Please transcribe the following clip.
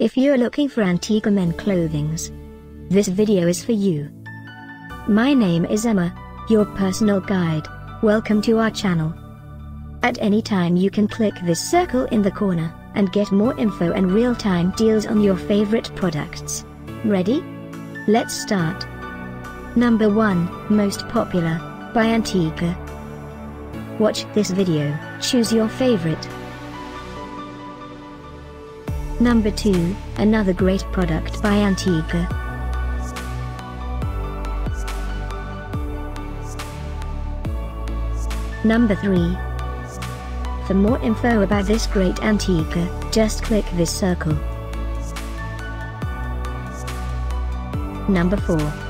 If you're looking for Antigua men clothings, this video is for you. My name is Emma, your personal guide. Welcome to our channel. At any time you can click this circle in the corner, and get more info and real-time deals on your favorite products. Ready? Let's start. Number 1, Most Popular, by Antigua. Watch this video, choose your favorite. Number 2, another great product by Antigua. Number 3. For more info about this great Antigua, just click this circle. Number 4.